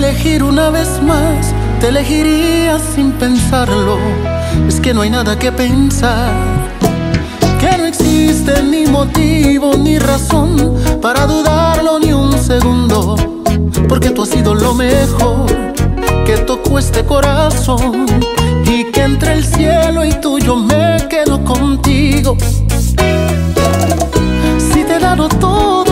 elegir una vez más, te elegiría sin pensarlo. Es que no hay nada que pensar. Que no existe ni motivo ni razón para dudarlo ni un segundo. Porque tú has sido lo mejor que tocó este corazón. Y que entre el cielo y tuyo me quedo contigo. Si te he dado todo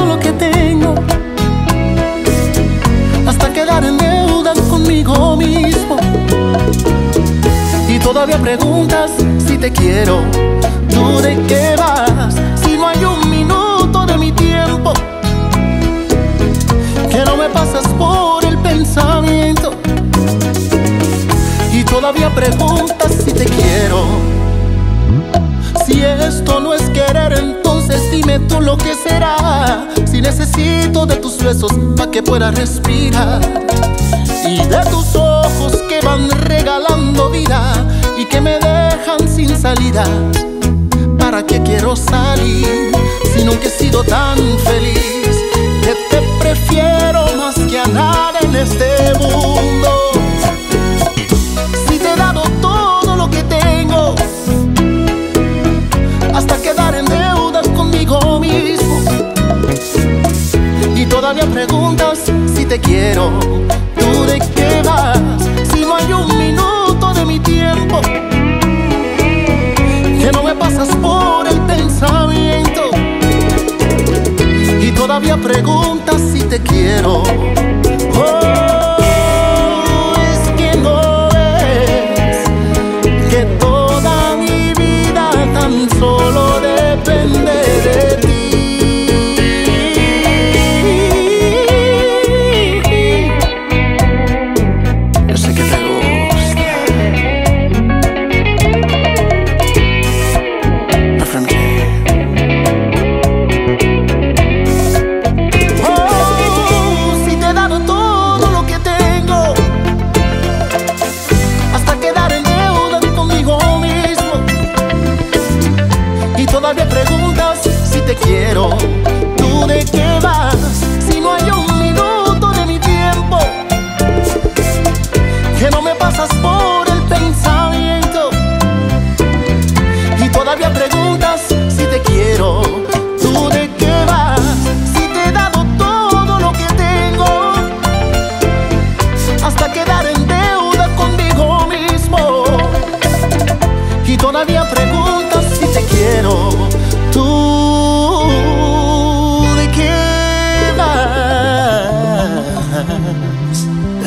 todavía preguntas si te quiero. ¿Tú de qué vas? Si no hay un minuto de mi tiempo que no me pasas por el pensamiento. Y todavía preguntas si te quiero. Si esto no es querer, entonces dime tú lo que será. Si necesito de tus besos para que pueda respirar. Y de tus ojos que van regalando vida que me dejan sin salida. ¿Para qué quiero salir si nunca he sido tan feliz? Que te prefiero más que a nada en este mundo. todavía preguntas si te quiero. Todavía preguntas si te quiero. ¿Tú de qué vas? Si no hay un minuto de mi tiempo que no me pasas por el pensamiento y todavía preguntas si te quiero. ¿Tú de qué vas? Si te he dado todo lo que tengo hasta quedar en deuda conmigo mismo y todavía preguntas us.